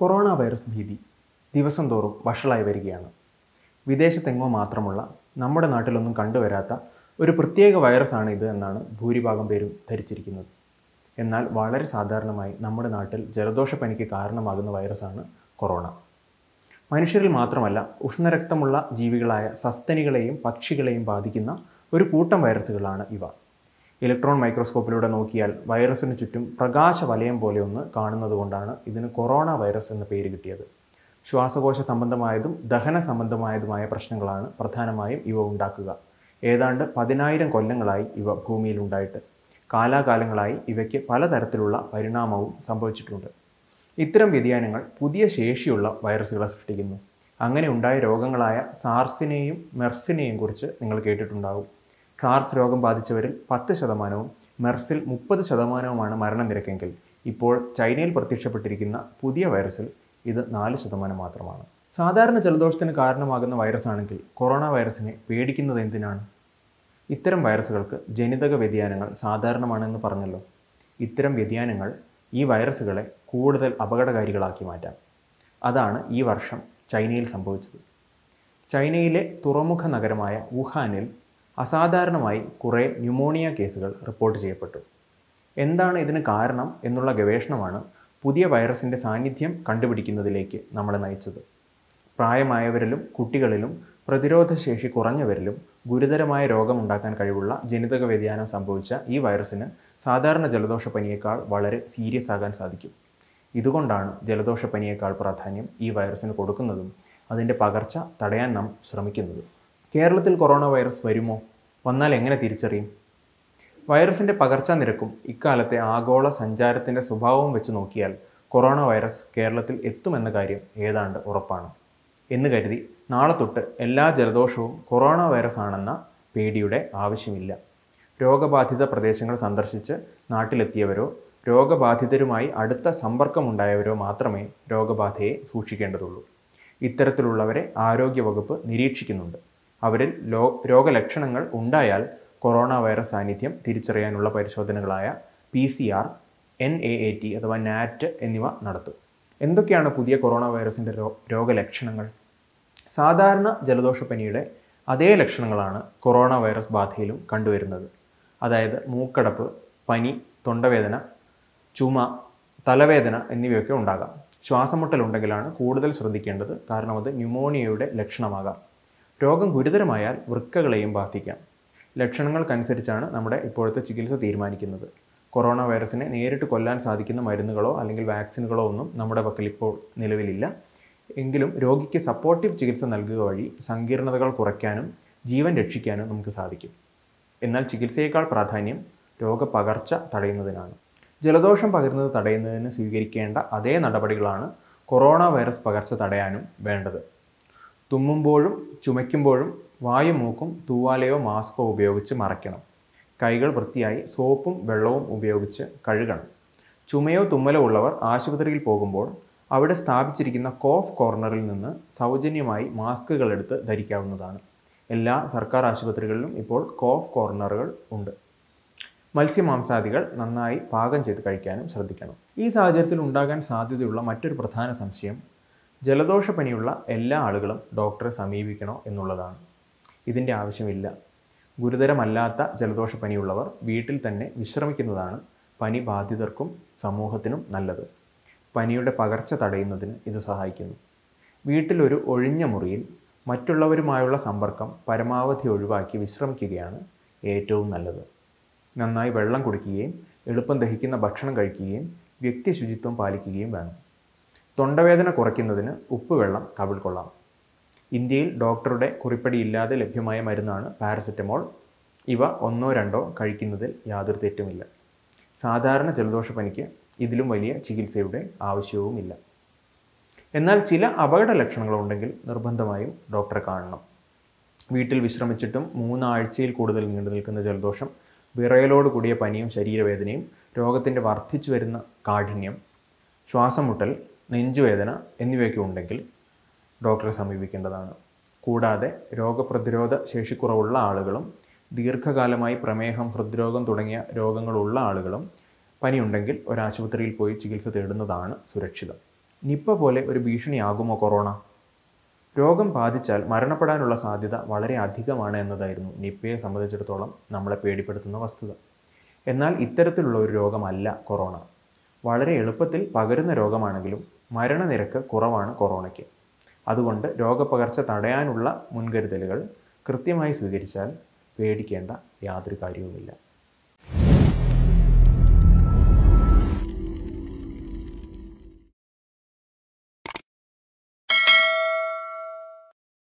Corona virus ഭീതി ദിവസം തോറും വഷളായി വരികയാണ്. വിദേശത്തെങ്ങോ മാത്രമുള്ള നമ്മുടെ നാട്ടിലൊന്നും കണ്ടുവരാത്ത ഒരു പ്രത്യേക വൈറസാണ് ഇത് എന്നാണ് ഭൂരിഭാഗം പേരും ധരിച്ചിരിക്കുന്നത്. എന്നാൽ വളരെ സാധാരണമായി നമ്മുടെ നാട്ടിൽ ജലദോഷപ്പനിക്ക് കാരണമാകുന്ന വൈറസാണ് കൊറോണ. മനുഷ്യരിൽ മാത്രമല്ല ഉഷ്ണരക്തമുള്ള ജീവികളായ സസ്തനികളെയും പക്ഷികളെയും ബാധിക്കുന്ന ഒരു കൂട്ടം വൈറസുകളാണ് ഇവ. ഇലക്ട്രോൺ മൈക്രോസ്കോപ്പിലൂടെ നോക്കിയാൽ വൈറസിന് ചുറ്റും പ്രകാശ വലയം പോലെ ഒന്ന് കാണുന്നത് കൊണ്ടാണ് ഇതിന് കൊറോണ വൈറസ് എന്ന പേര് കിട്ടിയത്. ശ്വാസകോശ സംബന്ധമായതും ദഹന സംബന്ധമായതുമായ പ്രശ്നങ്ങളാണ് പ്രധാനമായും ഇവ ഉണ്ടാക്കുക. ഏതാണ്ട് പതിനായിരം കൊല്ലങ്ങളായി ഇവ ഭൂമിയിലുണ്ടായിട്ട്. കാലാകാലങ്ങളായി ഇവയ്ക്ക് പലതരത്തിലുള്ള പരിണാമവും സംഭവിച്ചിട്ടുണ്ട്. ഇത്തരം വ്യതിയാനങ്ങൾ പുതിയ ശേഷിയുള്ള വൈറസുകളെ സൃഷ്ടിക്കുന്നു. അങ്ങനെ ഉണ്ടായ രോഗങ്ങളായ സാർസിനെയും മെർസിനെയും കുറിച്ച് നിങ്ങൾ കേട്ടിട്ടുണ്ടാകും സാർസ് രോഗം ബാധിച്ചവരിൽ പത്ത് ശതമാനവും മെർസിൽ മുപ്പത് ശതമാനവുമാണ് മരണനിരക്കെങ്കിൽ ഇപ്പോൾ ചൈനയിൽ പ്രത്യക്ഷപ്പെട്ടിരിക്കുന്ന പുതിയ വൈറസിൽ ഇത് നാല് ശതമാനം മാത്രമാണ്. സാധാരണ ജലദോഷത്തിന് കാരണമാകുന്ന വൈറസാണെങ്കിൽ കൊറോണ വൈറസിനെ പേടിക്കുന്നത് എന്തിനാണ്? ഇത്തരം വൈറസുകൾക്ക് ജനിതക വ്യതിയാനങ്ങൾ സാധാരണമാണെന്ന് പറഞ്ഞല്ലോ. ഇത്തരം വ്യതിയാനങ്ങൾ ഈ വൈറസുകളെ കൂടുതൽ അപകടകാരികളാക്കി മാറ്റാം. അതാണ് ഈ വർഷം ചൈനയിൽ സംഭവിച്ചത്. ചൈനയിലെ തുറമുഖ നഗരമായ വുഹാനിൽ അസാധാരണമായി കുറേ ന്യൂമോണിയ കേസുകൾ റിപ്പോർട്ട് ചെയ്യപ്പെട്ടു. എന്താണ് ഇതിന് കാരണം എന്നുള്ള ഗവേഷണമാണ് പുതിയ വൈറസിന്റെ സാന്നിധ്യം കണ്ടുപിടിക്കുന്നതിലേക്ക് നമ്മളെ നയിച്ചത്. പ്രായമായവരിലും കുട്ടികളിലും പ്രതിരോധശേഷി കുറഞ്ഞവരിലും ഗുരുതരമായ രോഗമുണ്ടാക്കാൻ കഴിവുള്ള ജനിതക വ്യതിയാനം സംഭവിച്ച ഈ വൈറസിന് സാധാരണ ജലദോഷപ്പനിയേക്കാൾ വളരെ സീരിയസ് ആകാൻ സാധിക്കും. ഇതുകൊണ്ടാണ് ജലദോഷപ്പനിയേക്കാൾ പ്രാധാന്യം ഈ വൈറസിന് കൊടുക്കുന്നതും അതിന്റെ പകർച്ച തടയാൻ നാം ശ്രമിക്കുന്നത്. കേരളത്തിൽ കൊറോണ വൈറസ് വരുമോ? വന്നാൽ എങ്ങനെ തിരിച്ചറിയും? വൈറസിന്റെ പകർച്ചാ നിരക്കും ഇക്കാലത്തെ ആഗോള സഞ്ചാരത്തിന്റെ സ്വഭാവവും വെച്ച് നോക്കിയാൽ കൊറോണ വൈറസ് കേരളത്തിൽ എത്തുമെന്ന കാര്യം ഏതാണ്ട് ഉറപ്പാണ്. എന്ന് കരുതി നാളെ തൊട്ട് എല്ലാ ജലദോഷവും കൊറോണ വൈറസ് ആണെന്ന പേടിയുടെ ആവശ്യമില്ല. രോഗബാധിത പ്രദേശങ്ങൾ സന്ദർശിച്ച് നാട്ടിലെത്തിയവരോ രോഗബാധിതരുമായി അടുത്ത സമ്പർക്കമുണ്ടായവരോ മാത്രമേ രോഗബാധയെ സൂക്ഷിക്കേണ്ടതുള്ളൂ. ഇത്തരത്തിലുള്ളവരെ ആരോഗ്യവകുപ്പ് നിരീക്ഷിക്കുന്നുണ്ട്. അവരിൽ ലോ രോഗലക്ഷണങ്ങൾ ഉണ്ടായാൽ കൊറോണ വൈറസ് സാന്നിധ്യം തിരിച്ചറിയാനുള്ള പരിശോധനകളായ P C R N A A T അഥവാ നാറ്റ് എന്നിവ നടത്തും. എന്തൊക്കെയാണ് പുതിയ കൊറോണ വൈറസിന്റെ രോഗലക്ഷണങ്ങൾ? സാധാരണ ജലദോഷപ്പനിയുടെ അതേ ലക്ഷണങ്ങളാണ് കൊറോണ വൈറസ് ബാധയിലും കണ്ടുവരുന്നത്. അതായത് മൂക്കടപ്പ് പനി തൊണ്ടവേദന ചുമ തലവേദന എന്നിവയൊക്കെ ഉണ്ടാകാം. ശ്വാസമുട്ടലുണ്ടെങ്കിലാണ് കൂടുതൽ ശ്രദ്ധിക്കേണ്ടത്. കാരണം അത് ന്യൂമോണിയയുടെ ലക്ഷണമാകാം. രോഗം ഗുരുതരമായാൽ വൃക്കകളെയും ബാധിക്കാം. ലക്ഷണങ്ങൾക്കനുസരിച്ചാണ് നമ്മുടെ ഇപ്പോഴത്തെ ചികിത്സ തീരുമാനിക്കുന്നത്. കൊറോണ വൈറസിനെ നേരിട്ട് കൊല്ലാൻ സാധിക്കുന്ന മരുന്നുകളോ അല്ലെങ്കിൽ വാക്സിനുകളോ ഒന്നും നമ്മുടെ പക്കൽ ഇപ്പോൾ നിലവിലില്ല. എങ്കിലും രോഗിക്ക് സപ്പോർട്ടീവ് ചികിത്സ നൽകുക വഴി സങ്കീർണതകൾ കുറയ്ക്കാനും ജീവൻ രക്ഷിക്കാനും നമുക്ക് സാധിക്കും. എന്നാൽ ചികിത്സയേക്കാൾ പ്രാധാന്യം രോഗപകർച്ച തടയുന്നതിനാണ്. ജലദോഷം പകരുന്നത് തടയുന്നതിന് സ്വീകരിക്കേണ്ട അതേ നടപടികളാണ് കൊറോണ വൈറസ് പകർച്ച തടയാനും വേണ്ടത്. തുമ്മുമ്പോഴും ചുമയ്ക്കുമ്പോഴും വായു മൂക്കും തൂവാലയോ മാസ്കോ ഉപയോഗിച്ച് മറയ്ക്കണം. കൈകൾ വൃത്തിയായി സോപ്പും വെള്ളവും ഉപയോഗിച്ച് കഴുകണം. ചുമയോ തുമ്മലോ ഉള്ളവർ ആശുപത്രിയിൽ പോകുമ്പോൾ അവിടെ സ്ഥാപിച്ചിരിക്കുന്ന കോഫ് കോർണറിൽ നിന്ന് സൗജന്യമായി മാസ്കുകൾ എടുത്ത് ധരിക്കാവുന്നതാണ്. എല്ലാ സർക്കാർ ആശുപത്രികളിലും ഇപ്പോൾ കോഫ് കോർണറുകൾ ഉണ്ട്. മത്സ്യമാംസാദികൾ നന്നായി പാകം ചെയ്ത് കഴിക്കാനും ശ്രദ്ധിക്കണം. ഈ സാഹചര്യത്തിൽ ഉണ്ടാകാൻ സാധ്യതയുള്ള മറ്റൊരു പ്രധാന സംശയം ജലദോഷപ്പനിയുള്ള എല്ലാ ആളുകളും ഡോക്ടറെ സമീപിക്കണോ എന്നുള്ളതാണ്. ഇതിന്റെ ആവശ്യമില്ല. ഗുരുതരമല്ലാത്ത ജലദോഷപ്പനിയുള്ളവർ വീട്ടിൽ തന്നെ വിശ്രമിക്കുന്നതാണ് പനി ബാധിതർക്കും സമൂഹത്തിനും നല്ലത്. പനിയുടെ പകർച്ച തടയുന്നതിന് ഇത് സഹായിക്കുന്നു. വീട്ടിലൊരു ഒഴിഞ്ഞ മുറിയിൽ മറ്റുള്ളവരുമായുള്ള സമ്പർക്കം പരമാവധി ഒഴിവാക്കി വിശ്രമിക്കുകയാണ് ഏറ്റവും നല്ലത്. നന്നായി വെള്ളം കുടിക്കുകയും എളുപ്പം ദഹിക്കുന്ന ഭക്ഷണം കഴിക്കുകയും വ്യക്തി ശുചിത്വം പാലിക്കുകയും വേണം. തൊണ്ടവേദന കുറയ്ക്കുന്നതിന് ഉപ്പുവെള്ളം കവിൾ കൊള്ളാം. ഇന്ത്യയിൽ ഡോക്ടറുടെ കുറിപ്പടിയില്ലാതെ ലഭ്യമായ മരുന്നാണ് പാരസെറ്റമോൾ. ഇവ ഒന്നോ രണ്ടോ കഴിക്കുന്നതിൽ യാതൊരു തെറ്റുമില്ല. സാധാരണ ജലദോഷപ്പനിക്ക് ഇതിലും വലിയ ചികിത്സയുടെ ആവശ്യവുമില്ല. എന്നാൽ ചില അപകട ലക്ഷണങ്ങളുണ്ടെങ്കിൽ നിർബന്ധമായും ഡോക്ടറെ കാണണം. വീട്ടിൽ വിശ്രമിച്ചിട്ടും മൂന്നാഴ്ചയിൽ കൂടുതൽ നീണ്ടു നിൽക്കുന്ന ജലദോഷം വിറയലോട് കൂടിയ പനിയും ശരീരവേദനയും രോഗത്തിന്റെ വർദ്ധിച്ചു വരുന്ന കാഠിന്യം ശ്വാസം മുട്ടൽ നെഞ്ചുവേദന എന്നിവയൊക്കെ ഉണ്ടെങ്കിൽ ഡോക്ടറെ സമീപിക്കേണ്ടതാണ്. കൂടാതെ രോഗപ്രതിരോധ ശേഷിക്കുറവുള്ള ആളുകളും ദീർഘകാലമായി പ്രമേഹം ഹൃദ്രോഗം തുടങ്ങിയ രോഗങ്ങളുള്ള ആളുകളും പനിയുണ്ടെങ്കിൽ ഒരാശുപത്രിയിൽ പോയി ചികിത്സ തേടുന്നതാണ് സുരക്ഷിതം. നിപ്പ പോലെ ഒരു ഭീഷണിയാകുമോ കൊറോണ? രോഗം ബാധിച്ചാൽ മരണപ്പെടാനുള്ള സാധ്യത വളരെ അധികമാണ് എന്നതായിരുന്നു നിപ്പയെ സംബന്ധിച്ചിടത്തോളം നമ്മളെ പേടിപ്പെടുത്തുന്ന വസ്തുത. എന്നാൽ ഇത്തരത്തിലുള്ള ഒരു രോഗമല്ല കൊറോണ. വളരെ എളുപ്പത്തിൽ പകരുന്ന രോഗമാണെങ്കിലും മരണനിരക്ക് കുറവാണ് കൊറോണയ്ക്ക്. അതുകൊണ്ട് രോഗപകർച്ച തടയാനുള്ള മുൻകരുതലുകൾ കൃത്യമായി സ്വീകരിച്ചാൽ പേടിക്കേണ്ട യാതൊരു കാര്യവുമില്ല.